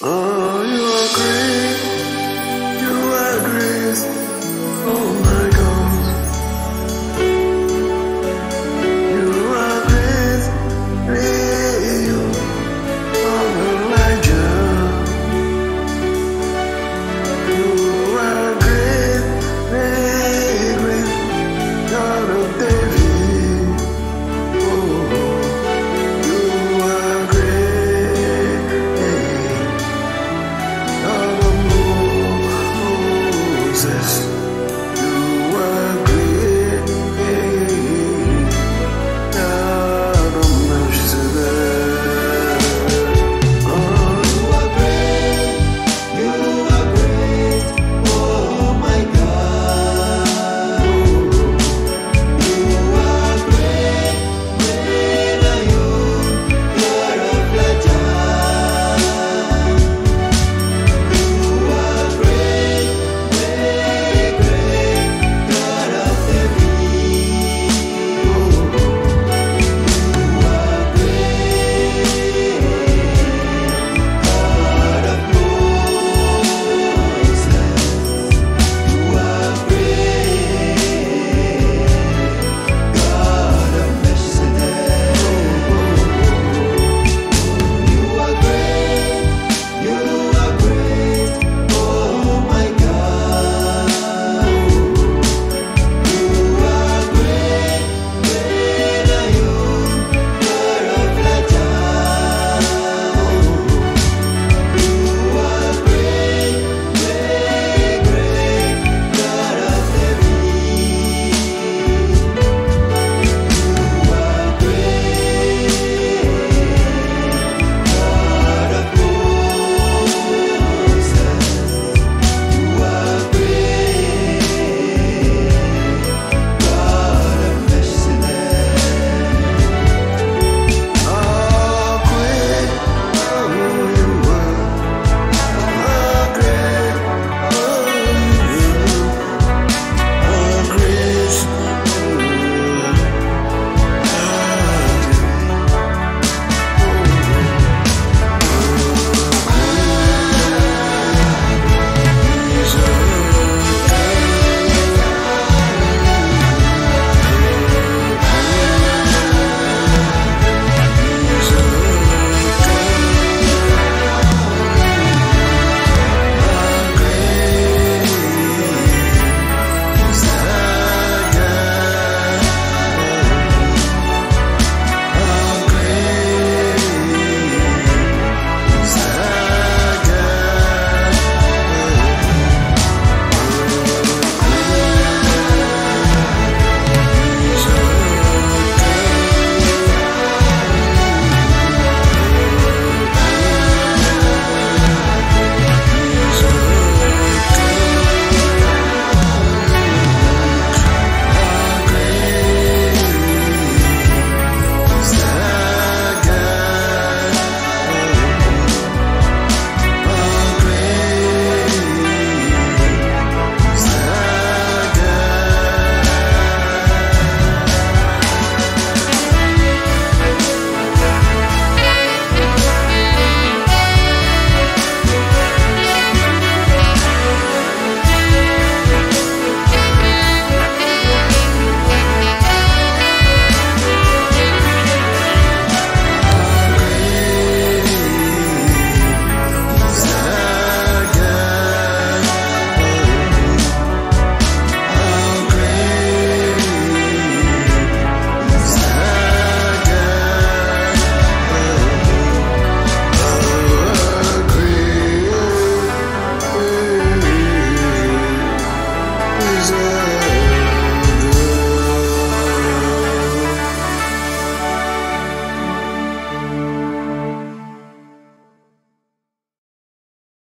Oh, you.